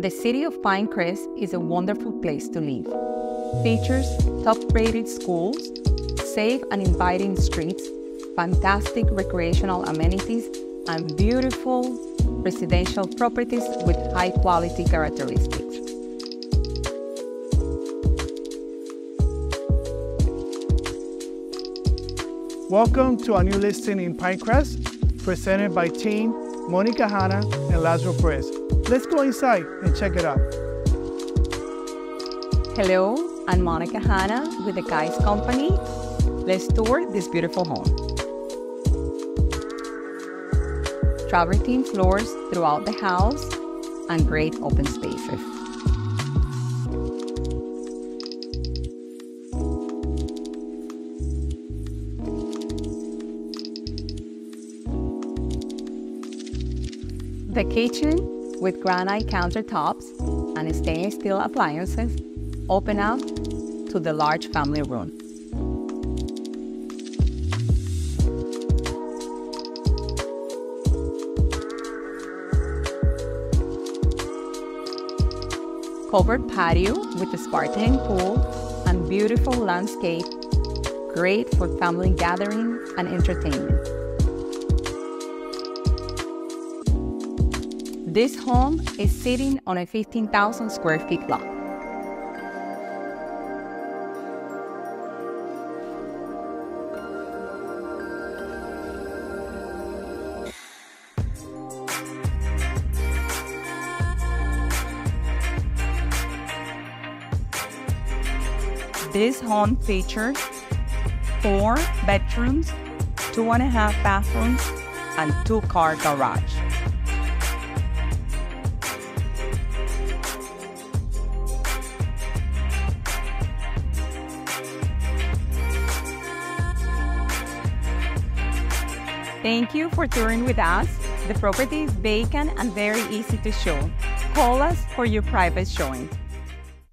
The city of Pinecrest is a wonderful place to live. Features top-rated schools, safe and inviting streets, fantastic recreational amenities, and beautiful residential properties with high-quality characteristics. Welcome to our new listing in Pinecrest, presented by team Monica Hanna and Lazaro Perez. Let's go inside and check it out. Hello, I'm Monica Hanna with the Keyes Company. Let's tour this beautiful home. Travertine floors throughout the house and great open spaces. The kitchen with granite countertops and stainless steel appliances open out to the large family room. Covered patio with a sparkling pool and beautiful landscape, great for family gathering and entertainment. This home is sitting on a 15,000 square feet lot. This home features four bedrooms, two and a half bathrooms, and two car garage. Thank you for touring with us. The property is vacant and very easy to show. Call us for your private showing.